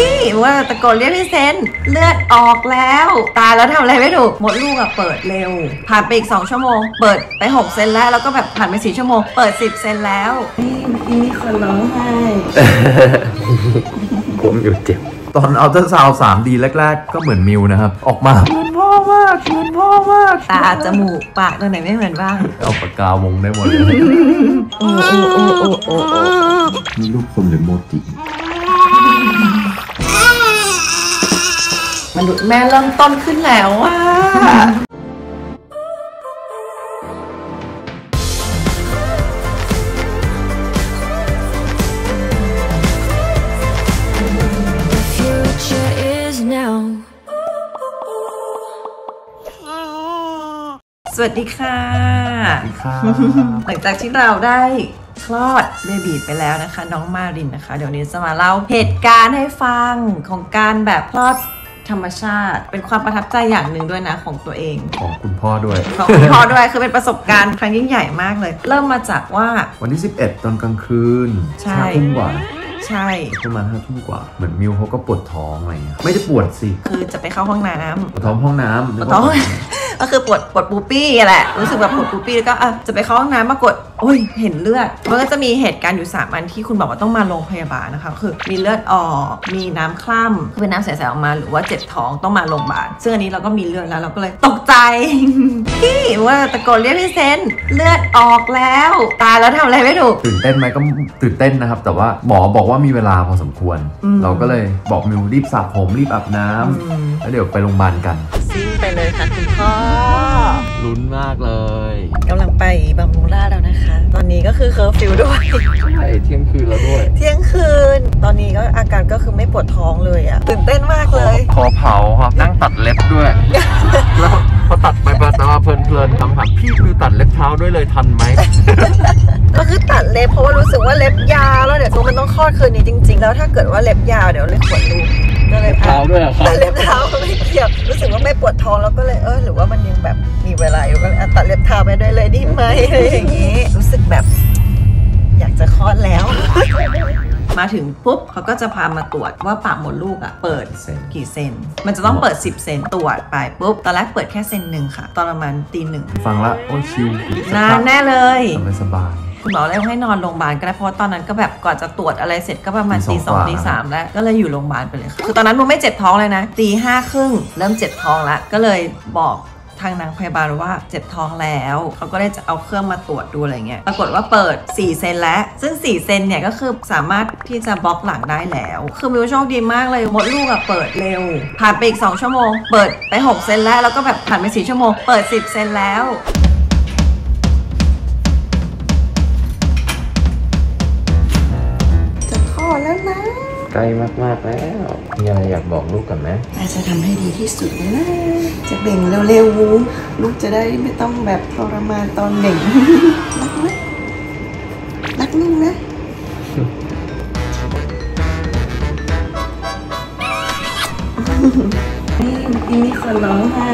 พี่ว่าตะโกนเรียกพี่เซนเลือดออกแล้ว ตายแล้วทำอะไรไม่ถูกหมดลูกอะเปิดเร็ว ผ่านไปอีก 2 ชั่วโมง เปิดไป 6 เซนแล้ว แล้วก็แบบผ่านไป 4 ชั่วโมง เปิด 10 เซนแล้วนี่มีคนร้องไห้ผมอยู่เจ็บ ตอนเอาเตอร์ซาวสามดีแรก ๆ ก็เหมือนมิวนะครับ ออกมาเหมือนพ่อมากเหมือนพ่อมากตาจมูกปากตัวไหนไม่เหมือนบ้างเอาปากกาวงได้หมดเลยโอ้โอ้โอ้โอ้โอ้โอ้นี่รูปคนหรือโมจิ มนุษย์แม่เริ่มต้นขึ้นแล้วว่า The future is now. สวัสดีค่ะค่ะ หลังจากที่เราได้คลอดเบบีไปแล้วนะคะ น้องมารินนะคะ เดี๋ยวนี้จะมาเล่าเหตุการณ์ให้ฟังของการแบบคลอด ธรรมชาติ เป็นความประทับใจอย่างหนึ่งด้วยนะของตัวเอง ของคุณพ่อด้วย ของคุณพ่อด้วยคือเป็นประสบการณ์ครั้งยิ่งใหญ่มากเลย เริ่มมาจากว่า วันที่ 11 ตอนกลางคืนใช่ห้าทุ่มกว่าใช่ประมาณห้าทุ่มกว่า เหมือนมิวเขาก็ปวดท้องอะไรเงี้ยไม่ได้ปวดสิ คือจะไปเข้าห้องน้ำปวดท้องห้องน้ำปวดท้อง ก็คือปวดปวดปูปี้แหละรู้สึกแบบปวดปูปี้แล้วก็อะจะไปเข้าห้องน้ำปรากฏโอ้ยเห็นเลือดมันก็จะมีเหตุการณ์อยู่3อันที่คุณบอกว่าต้องมาโรงพยาบาลนะคะคือมีเลือดออกมีน้ำคล่ำคือเป็นน้ำใสๆออกมา หรือว่าเจ็บท้องต้องมาโรงพยาบาลซึ่งอันนี้เราก็มีเลือดแล้วเราก็เลยตกใจพี่ว่าตะโกนเรียกพี่เซนเลือดออกแล้วตายแล้วทำอะไรไม่ถูกตื่นเต้นไหมก็ตื่นเต้นนะครับ แต่ว่าหมอบอกว่ามีเวลาพอสมควรอืมเราก็เลยบอกมิวรีบสระผมรีบอาบน้ำอืมแล้วเดี๋ยวไปโรงพยาบาลกัน ซิ่งไปเลยค่ะคุณพ่อลุ้นมากเลยกำลังไปบำรุงราษฎร์แล้วนะคะ ตอนนี้ก็คือเคอร์ฟิวด้วยใช่เที่ยงคืนแล้วด้วย เที่ยงคืน ตอนนี้ก็อาการก็คือไม่ปวดท้องเลยอะตื่นเต้นมากเลย คอเผาครับนั่งตัดเล็บด้วยแล้ว พอตัดไปตัดมาเพลินๆคำถามพี่คือตัดเล็บเท้าด้วยเลยทันไหม ก็คือตัดเล็บเพราะว่ารู้สึกว่าเล็บยาวแล้วเดี๋ยวมันต้องคลอดคืนนี้จริง ๆ แล้วถ้าเกิดว่าเล็บยาวเดี๋ยวเล็บขนลูกก็เลยพาเท้าด้วยเหรอครับตัดเล็บเท้าไม่เกี่ยวรู้สึกว่าไม่ปวดท้องแล้วก็เลยเออหรือว่ามันยังแบบมีเวลาอยู่ก็เลยอะตัดเล็บเท้าไปด้วยเลยดีไหมอะไรอย่างนี้ รู้สึกแบบ อยากจะคลอดแล้ว มาถึงปุ๊บเขาก็จะพามาตรวจว่าปากมดลูกอะเปิดเซน กี่เซน มันจะต้องเปิด 10 เซนตรวจไปปุ๊บ ตอนแรกเปิดแค่เซนหนึ่งค่ะ ตอนประมาณตีหนึ่งฟังละโอ้ยชิลนานแน่เลย สบายสบาย คุณหมอเลยให้นอนโรงพยาบาลก็ได้เพราะว่าตอนนั้นก็แบบก่อนจะตรวจอะไรเสร็จก็ประมาณตีตีสสอองงกว่า ตีสามแล้วก็เลยอยู่โรงพยาบาลไปเลยค่ะคือตอนนั้นมันไม่เจ็บท้องเลยนะตีห้าครึ่งเริ่มเจ็บท้องแล้วก็เลยบอก ทางนางพยาบาลว่าเจ็บท้องแล้วเขาก็ได้จะเอาเครื่องมาตรวจดูอะไรเงี้ยปรากฏว่าเปิด 4 เซนแล้วซึ่ง 4 เซนเนี่ยก็คือสามารถที่จะบล็อกหลังได้แล้ว คือมิวโชคดีมากเลยมดลูกอะเปิดเร็ว ผ่านไปอีก 2 ชั่วโมง เปิดไป 6 เซนแล้วแล้วก็แบบผ่านไป 4 ชั่วโมง เปิด 10 เซนแล้ว ใกล้มาก ๆ แล้ว มีอะไรอยากบอกลูกกันไหมอาจจะทำให้ดีที่สุดเลยนะ จะเบ่งเร็วๆ ลูกจะได้ไม่ต้องแบบทรมานตอนเบ่ง รักไหมรักลูกนะนี่นี่มีคนร้องไห้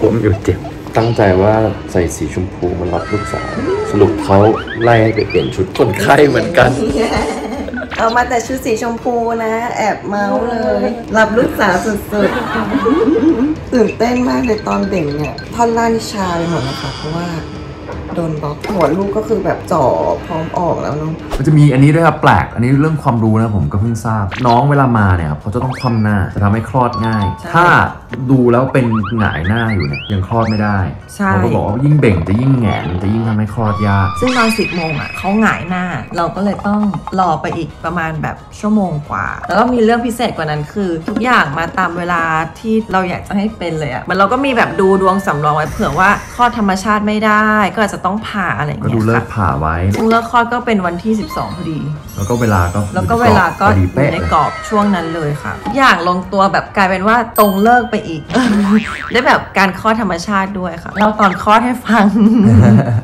ผมอยู่เจ็บ ตั้งใจว่าใส่สีชมพูมารับลูกสาว สรุปเขาไล่ให้ไปเปลี่ยนชุดคนไข้เหมือนกัน เอามาแต่ชุดสีชมพูนะ แอบเมาส์เลยรับลูกสาวสุดๆ ตื่นเต้นมากเลยตอนเบ่งเนี่ยท่อนล่างนี่ชาไปหมดนะคะ เพราะว่าโดนบล็อกหัวลูกก็คือแบบจ่อพร้อมออกแล้วเนาะมันจะมีอันนี้ด้วยครับแปลก อันนี้เรื่องความรู้นะผมก็เพิ่งทราบ น้องเวลามาเนี่ยครับเขาจะต้องคว่ำหน้าจะทำให้คลอดง่ายใช่ถ้าดูแล้วเป็นหงายหน้าอยู่เนี่ยยังคลอดไม่ได้ใช่ เขาก็บอกว่ายิ่งเบ่งจะยิ่งแหงนจะยิ่งทำให้คลอดยาก ซึ่งตอนสิบโมงอะเขาหงายหน้า เราก็เลยต้องรอไปอีกประมาณแบบชั่วโมงกว่า แล้วก็มีเรื่องพิเศษกว่านั้นคือ ทุกอย่างมาตามเวลาที่เราอยากจะให้เป็นเลยอะมันเราก็มีแบบดูดวงสำรองไว้เผื่อว่าคลอดธรรมชาติไม่ได้ ก็อาจจะต้องผ่าอะไรอย่างก็เงี้ดูยเลิกค่ะผ่าไว้ ซึ่งเลิกคลอดก็เป็นวันที่ 12พอดี แล้วก็เวลาก็แล้วก็เวลาก็พอดีอยู่เป๊ะในเลยกรอบช่วงนั้นเลยค่ะทุกอย่างลงตัวแบบกลายเป็นว่าตรงเลิกไปอีก ได้แบบการคลอดธรรมชาติด้วยค่ะเราตอนคลอดให้ฟัง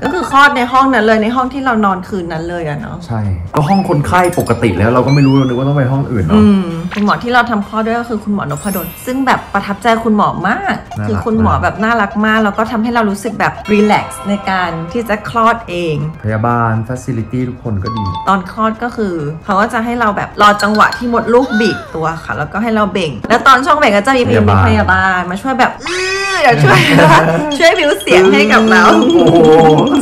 ก็คือคลอดในห้องนั้นเลยในห้องที่เรานอนคืนนั้นเลยอะเนาะใช่ ก็ห้องคนไข้ปกติแล้วเราก็ไม่รู้เรานึกว่าต้องไปห้องอื่นเนาะ อืมคุณหมอที่เราทำคลอดด้วยก็คือคุณหมอนพดลซึ่งแบบประทับใจคุณหมอมาก น่ารัก คือคุณหมอแบบน่ารักมาก แล้วก็ทำให้เรารู้สึกแบบรีแลกซ์ในการที่จะคลอดเอง พยาบาลฟัซิลิตี้ทุกคนก็ดี ตอนคลอดก็คือ เขาก็จะให้เราแบบรอจังหวะที่มดลูกบีบตัวค่ะ แล้วก็ให้เราเบ่ง แล้วตอนช่องเบ่งก็จะมีพยาบาลพยาบาลมาช่วยแบบอื้ออยากช่วยช่วยบิวเสียงให้กับเราโอ้โห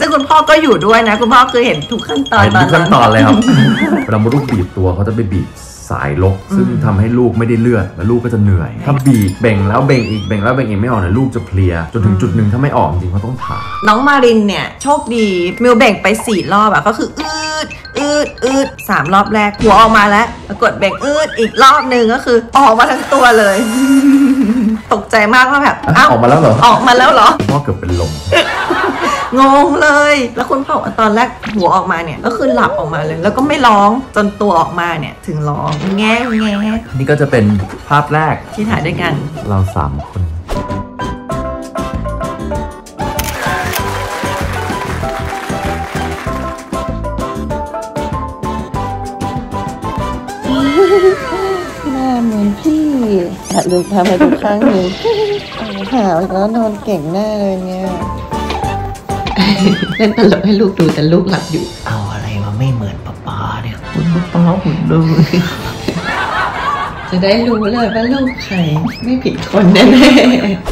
ซึ่งคุณพ่อก็อยู่ด้วยนะ คุณพ่อคือเห็นทุกขั้นตอนเห็นตอทุนกขั้นั้นนตอนเลยครับเวลามดลูกบีบตัวเขาจะไปบีบสายลกซึ่งทำให้ลูกไม่ได้เลือดแล้วลูกก็จะเหนื่อย ถ้าบีบเบ่งแล้วเบ่งอีกเบ่งแล้วเบ่งอีกไม่ออกเนี่ยลูกจะเพลีย จนถึงจุดหนึ่งถ้าไม่ออกจริงๆเขาต้องผ่าน้องมารินเนี่ยโชคดีมิวเบ่งไปสี่รอบอะก็คืออืดอืดอืดสามรอบแรกหัวออกมาแล้วแล้วกดเบ่งอืดอีกรอบหนึ่งก็คือออกมาทั้งตัวเลย ตกใจมากว่าแบบเอ้าออกมาแล้วเหรอ ออกมาแล้วเหรอ พ่อเกือบเป็นลม งงเลย แล้วคุณพ่อบอกว่าตอนแรกหัวออกมาเนี่ย ก็คือหลับออกมาเลย แล้วก็ไม่ร้องจนตัวออกมาเนี่ย ถึงร้องแง่แง่นี่ก็จะเป็นภาพแรกที่ถ่ายด้วยกัน เราสามคน อะลืมทำให้ทุกครั้งหนึ่งหาวแล้วนอนเก่งแน่เลยเนี่ยเล่นตลกให้ลูกดูแต่ลูกหลับอยู่ เอาอะไรมาไม่เหมือนป๊าป๊าเนี่ยคุณป๊าป๊าหุ่นดู จะได้รู้เลยว่าลูกใครไม่ผิดคนแน่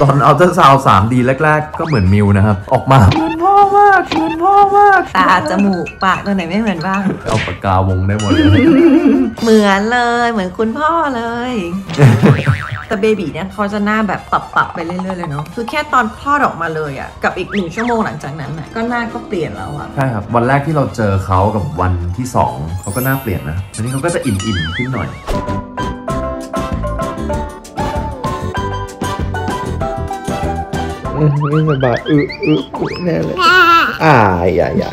ตอนเอาเจ้าสาวสามดีแรก ๆ ก็เหมือนมิวนะครับ ออกมาเหมือนพ่อมากเหมือนพ่อมากตาจมูกปากตัวไหนไม่เหมือนบ้าง เอาปากกาวงได้หมดเลย เหมือนเลยเหมือนคุณพ่อเลย แต่เบบีเนี่ยเขาจะหน้าแบบปรับปรับๆไปเรื่อยๆเลยเนาะคือแค่ตอนคลอดออกมาเลยอะ่ะกับอีกหนึ่งชั่วโมงหลังจากนั้นน่ะก็หน้าก็เปลี่ยนแล้วอะ่ะใช่ครับ วันแรกที่เราเจอเขากับวันที่สองเขาก็หน้าเปลี่ยนนะวันนี้เขาก็จะอิ่มๆขึ้นหน่อย ไม่สบายอึอึอึแน่เลยอ่าอย่าอย่า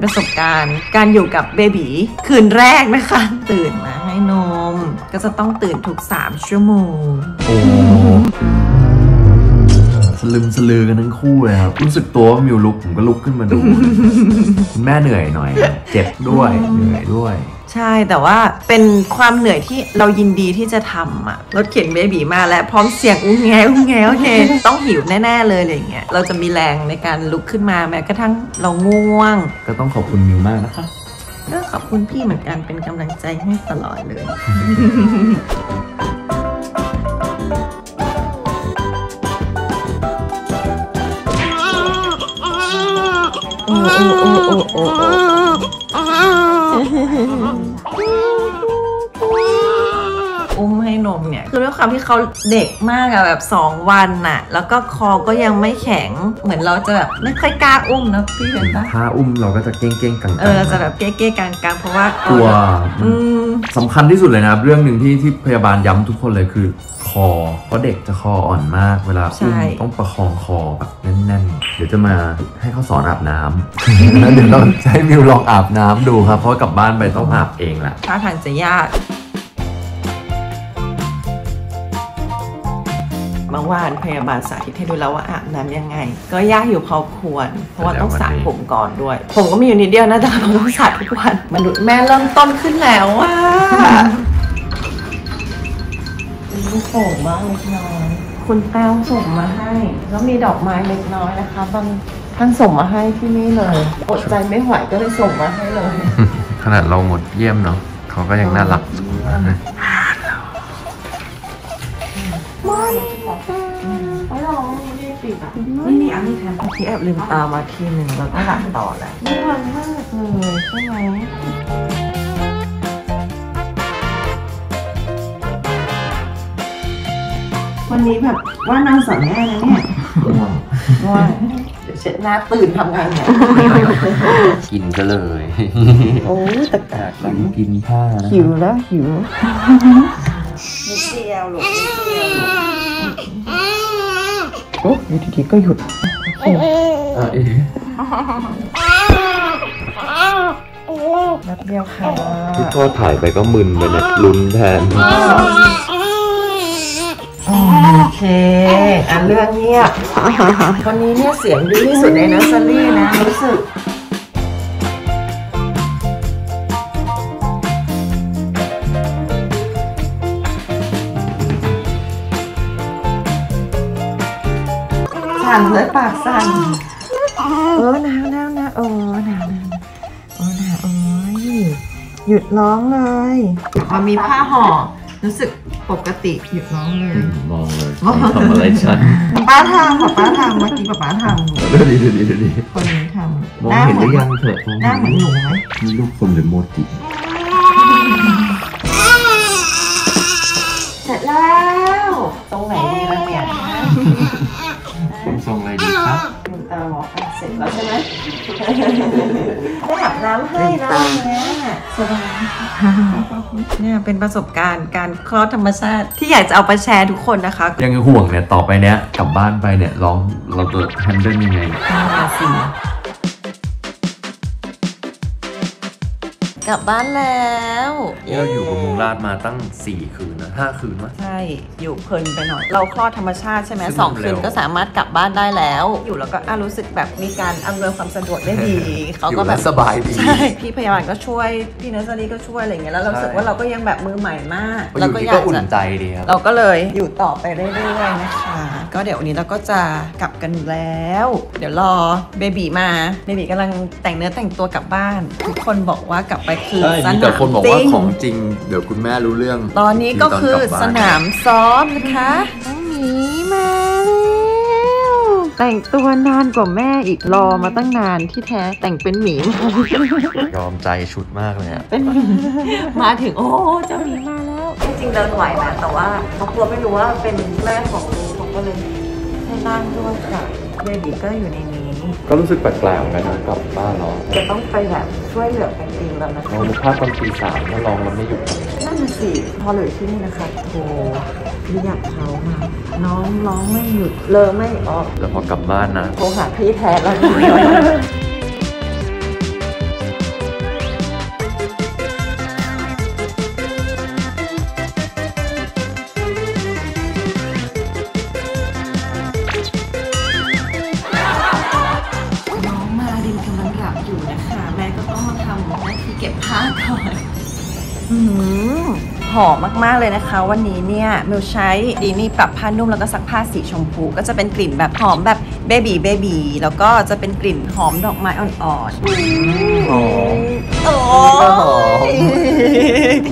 ประสบการณ์การอยู่กับเบบีคืนแรกนะคะ ตื่นมาให้นม ก็จะต้องตื่นทุก 3 ชั่วโมงโอ้สลึมสลือกันทั้งคู่เลยครับ รู้สึกตัวว่ามิวลุกผมก็ลุกขึ้นมาดูคุณแม่เหนื่อยหน่อย เจ็บด้วยเหนื่อยด้วย ใช่แต่ว่าเป็นความเหนื่อยที่เรายินดีที่จะทำอะรถเข็นเบบีมาแล้วพร้อมเสียงอุ้งแงอุ้งแงโอเคต้องหิวแน่ ๆ เลยอะไรอย่างเงี้ยเราจะมีแรงในการลุกขึ้นมาแม้กระทั่งเราง่วง ก็ต้องขอบคุณมิวมากนะคะก็ขอบคุณพี่เหมือนกันเป็นกำลังใจให้ตลอดเลยโอ้โอ้โอ้โอ้โอ้ คือด้วยความที่เขาเด็กมากอะแบบ 2 วันน่ะแล้วก็คอก็ยังไม่แข็งเหมือนเราจะแบบไม่ค่อยกล้าอุ้มนะพี่เป็นปะถ้าอุ้มเราก็จะเก้งเก้งๆกังๆเออจะแบบเก๊ๆกลางๆเพราะว่ากลัวอืม สำคัญที่สุดเลยนะครับ เรื่องหนึ่งที่ที่พยาบาลย้ำทุกคนเลยคือคอ เพราะเด็กจะคออ่อนมากเวลาอุ้มใช่ ต้องประคองคอแบบแน่นๆ เดี๋ยวจะมาให้เขาสอนอาบน้ำ แล้วเดี๋ยวเราจะให้มิวลองอาบน้ำดูครับ เพราะว่ากลับบ้านไปต้องอาบเองแหละ ท่าทางจะยาก มื่อวานพยาบาลสาธิตให้ดูแล้วว่าอาบน้ำยังไง ก็ยากอยู่พอควร เพราะว่าต้องสระผมก่อนด้วย ผมก็มีอยู่นิดเดียวนะแต่เราต้องสระทุกวันมนุษย์แม่เริ่มต้นขึ้นแล้วว่าลูกโป่งบ้างเล็กน้อยคุณแต้วส่งมาให้ แล้วมีดอกไม้เล็กน้อยนะคะ บางท่านส่งมาให้ที่นี่เลยอดใจไม่ไหวก็เลยส่งมาให้เลย ขนาดเราหมดเยี่ยมเนาะเขาก็ยังน่ารักนี่ นี่อันนี้แทนที่แอบลืมตามาทีหนึ่งแล้วก็หลับต่อแหละน่ารักมากเลยใช่ไหมวันนี้แบบว่านางสอนแม่นะเนี่ยว่าเดี๋ยวเช็ดหน้าตื่นทำไงเนี่ยกินก็เลย โอ้ตะกากินกินผ้านะหิวแล้วหิวนิดเดียวลูกนิดเดียวลูก โอ้อยู่ดีๆก็หยุดอะเอ๊ะนัดเดียวค่ะที่พ่อถ่ายไปก็มึนไปเนี่ยลุ้นแทน โอเคอะเรื่องเงียบคนนี้เนี่ยเสียงดีที่สุดในเนอร์เซอรี่นะรู้สึก สั่นเลยปากสั่นเออหนาวหนาวหนาวโอ้หนาวหนาวโอ้หนาวโอ้ยหยุดร้องเลยพอมีผ้าห่อรู้สึกปกติหยุดร้องเลย มองเลยทำอะไรฉันป้าทำป้าป้าทำเมื่อกี้ป้าป้าทดูดิดูดิดูดิำคนนี้ทำมองเห็นหรือยังเถอะหน้าเหมือนหนูไหมมีลูกคนหรือโมจิเสร็จแล้ว ตรงไหนดีล่ะ คุณตาบอกอะเสร็จแล้วใช่ไหมได้อาบน้ำให้นะเนี่ยสบายเนี่ยเป็นประสบการณ์การคลอดธรรมชาติที่อยากจะเอาไปแชร์ทุกคนนะคะยังห่วงเนี่ยต่อไปเนี้ยกลับบ้านไปเนี่ยร้องเราจะแฮนเดิลยังไงห้าสี่ กลับบ้านแล้วนี่เราอยู่บนมุงลาดมาตั้ง 4 คืนนะ5คืนวะ ใช่ อยู่เพลินไปหน่อย เราคลอดธรรมชาติใช่ไหมซึ่งสองเร็คืวน ก็สามารถกลับบ้านได้แล้ว อยู่แล้วก็อะรู้สึกแบบมีการอำนวยความสะดวกได้ดี เขาอยู่ก็แบและบสบายดี ใช่ พี่พยาบาลก็ช่วย พี่เนสซารีก็ช่วยอะไรอย่างเงี้ย แล้วเรารู้สึกใช่ว่าเราก็ยังแบบมือใหม่มากพออเรายู่ก็นี่อยาก็กอุ่นจะใจดีครับ เราก็เลยอยู่ต่อไปเรื่อยๆนะคะ ก็เดี๋ยววันนี้เราก็จะกลับกันแล้ว เดี๋ยวรอเบบีมา เบบีกำลังแต่งเนื้อแต่งตัวกลับบ้าน ทุกคนบอกว่ากลับไปคือใช่สมีนามแต่คนบอกว่าจริงของจริง เดี๋ยวคุณแม่รู้เรื่องตอนนี้ก็คือตนกลับบ้สนามซ้อมนะคะน้องหมีมาแล้วแต่งตัวนานกว่าแม่อีกรอมาตั้งนานที่แท้แต่งเป็นหมี ยอมใจชุดมากเลยอะเป็นหมีมาถึงโอ้เจ้าหมีมาแล้ว จริงๆเดินไหวนะแต่ว่าเขากลัวไม่รู้ว่าเป็นแม่ของลูกเขาก็เลยให้นั่งด้วยค่ะเบบีก็อยู่ในนี้ ก็รู้สึกแปลกๆเหมือนกันนะกลับบ้านเราจะต้องไปแบบช่วยเหลือกันเองแล้วนะคะเราดูภาพตอนตีสามถ้าลองแล้วไม่หยุดนั่นน่ะสิพอเหลือที่นี่นะคะโทรเรียกเขามาน้องร้องไม่หยุดเลอไม่ออกแล้วพอกลับบ้านนะโทรหาพี่แทนแล้ว อมมากๆเลยนะคะ วันนี้เนี่ยมิวใช้ดีนี่ปรับผ้านุ่มแล้วก็ซักผ้าสีชมพู ก็จะเป็นกลิ่นแบบหอมแบบเบบีเบบีแล้วก็จะเป็นกลิ่นหอมดอกไม้อ่อนๆหอมโอ้ก็หอม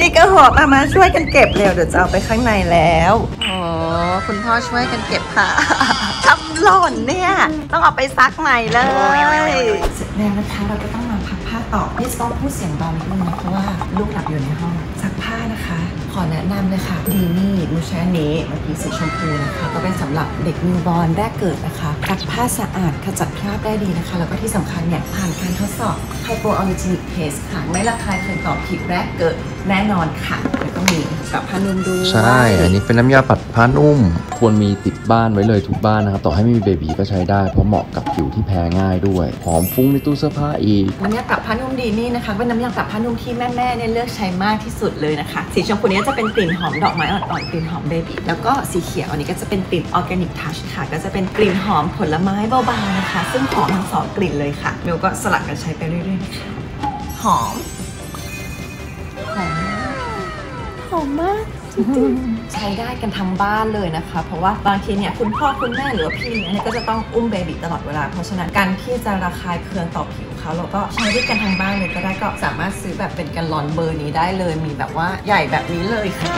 นี่ก็หอมมามาช่วยกันเก็บเร็วเดี๋ยวจะเอาไปข้างในแล้วอ๋อคุณพ่อช่วยกันเก็บผ้าทำหล่นเนี่ย ต้องเอาไปซักใหม่เลยเสร็จแล้วนะคะเราก็ต้องมาพักผ้าต่อนี่ต้องพูดเสียงเบานิดนึงนะเพราะว่าลูกหลับอยู่ในห้องซักผ้านะคะข อแนะนำเลยค่ะดีนี่มูชาเน่เมื่อกี้สีชมพูนะคะ ก็เป็นสำหรับเด็กนิวบอร์นแรกเกิดนะคะซักผ้าสะอาดขจัดคราบได้ดีนะคะ แล้วก็ที่สำคัญเนี่ยผ่านการทดสอบ Hypoallergenic Test ค่ะ ไม่ละคายเคยต่อผิวแรกเกิดแน่นอนค่ะแล้วก็มีกับผ้านุ่มด้วยใช่ อันนี้เป็นน้ำยาปัดผ้านุ่ม ควรมีติดบ้านไว้เลยทุกบ้านนะครับ ต่อให้ไม่มีเบบีก็ใช้ได้ เพราะเหมาะกับผิวที่แพ้ง่ายด้วย หอมฟุ้งในตู้เสื้อผ้าอีกน้ำยาปรับผ้านุ่ม D-nee นะคะ เป็นน้ำยาปรับผ้านุ่มที่แม่ๆเนี่ยเลือกใช้มากที่สุดเลยนะคะ สีชมพูเนี่ยจะเป็นกลิ่นหอมดอกไม้อ่อนๆกลิ่นหอม baby แล้วก็สีเขียวอันนี้ก็จะเป็นกลิ่น organic touch ค่ะ ก็จะเป็นกลิ่นหอมผลไม้เบาๆนะคะ ซึ่งหอมทั้งสองกลิ่นเลยค่ะมิวก็สลับกันใช้ไปเรื่อยๆนะคะหอมหอมมากหอมมากจริงๆใช้ได้กันทั้งบ้านเลยนะคะ เพราะว่าบางทีเนี่ยคุณพ่อคุณแม่หรือว่าพี่เลี้ยงเนี่ยก็จะต้องอุ้ม baby ตลอดเวลา เพราะฉะนั้นการที่จะระคายเคืองต่อผิว เขาเราก็ใช้ด้วยกันทั้งบ้านเลยก็ได้ก็สามารถซื้อแบบเป็นแกลลอนเบอร์นี้ได้เลย มีแบบว่าใหญ่แบบนี้เลยค่ะ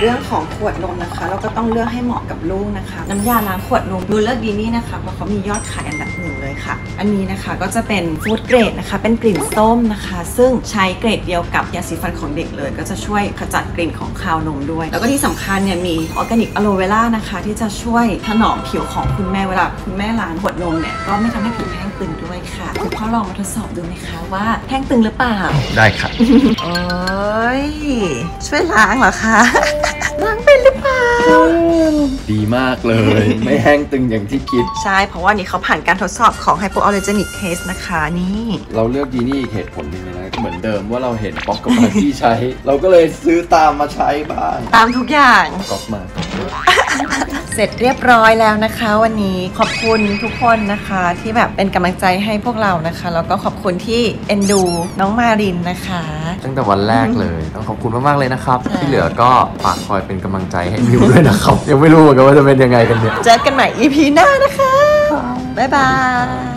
เรื่องของขวดนมนะคะ เราก็ต้องเลือกให้เหมาะกับลูกนะคะ น้ำยาล้างขวดนมดูเลือกดีนี่นะคะเพราะเขามียอดขายอันดับหนึ่งเลย ค่ะ อันนี้นะคะก็จะเป็นฟู้ดเกรดนะคะ เป็นกลิ่นส้มนะคะ ซึ่งใช้เกรดเดียวกับยาสีฟันของเด็กเลย ก็จะช่วยขจัดกลิ่นของคาวนมด้วย แล้วก็ที่สำคัญเนี่ยมีออร์แกนิกอะโลเวล่านะคะ ที่จะช่วยถนอมผิวของคุณแม่เวลาคุณแม่ล้างขวดนมเนี่ยก็ไม่ทำให้ผิวแห้งตึงด้วยค่ะคุณพ่อลองมาทดสอบดูไหมคะว่าแห้งตึงหรือเปล่า ได้ครับโอ้ยช่วยล้างเหรอคะ ล้างเป็นหรือเปล่า ดีมากเลย ไม่แห้งตึงอย่างที่คิด ใช่ เพราะว่านี่เขาผ่านการทดสอบของ hypoallergenic test นะคะนี่ เราเลือกดีนี่อีกเหตุผลหนึ่งเลยนะเหมือนเดิมว่าเราเห็นป๊อกกับมากกี้ใช้ เราก็เลยซื้อตามมาใช้บ้าง ตามทุกอย่างก๊อปมาก๊อปมา เสร็จเรียบร้อยแล้วนะคะ วันนี้ขอบคุณทุกคนนะคะที่แบบเป็นกำลังใจให้พวกเรานะคะ แล้วก็ขอบคุณที่เอ็นดูน้องมารินนะคะ ตั้งแต่วันแรกเลยต้องขอบคุณมากๆเลยนะครับใช่ที่เหลือก็ฝากคอยเป็นกำลังใจให้มิวด้วยนะครับ ยังไม่รู้เหมือนกันว่าจะเป็นยังไงกันเนี่ย เจอกันใหม่ EP หน้านะคะ บ๊ายบาย